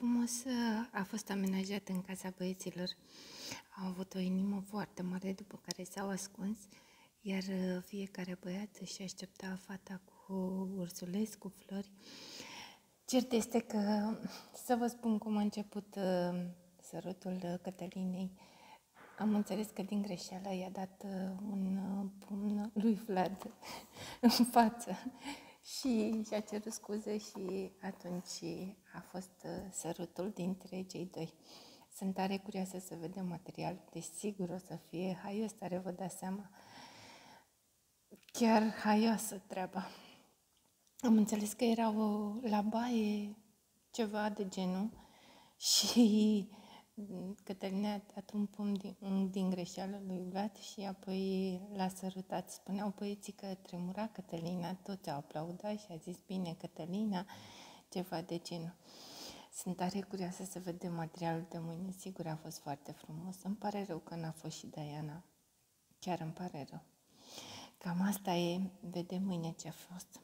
frumos uh, a fost amenajat în casa băieților. Au avut o inimă foarte mare după care s-au ascuns, iar uh, fiecare băiat își aștepta fata cu ursuleți, cu flori. Cert este că, să vă spun cum a început uh, sărutul Cătălinei, am înțeles că din greșeală i-a dat un pumn lui Vlad în față și și-a cerut scuze și atunci a fost uh, sărutul dintre cei doi. Sunt tare curioasă să vedem material, deci sigur o să fie haios, tare vă dați seama. Chiar haioasă treaba. Am înțeles că erau la baie ceva de genul și Cătălina a dat un pumn din, un din greșeală lui Vlad și apoi l-a sărutat. Spuneau băieții că tremura Cătălina, toți au aplaudat și a zis bine Cătălina, ceva de genul. Sunt tare curioasă să vedem materialul de mâine, sigur a fost foarte frumos. Îmi pare rău că n-a fost și Diana, chiar îmi pare rău. Cam asta e, vedem mâine ce a fost.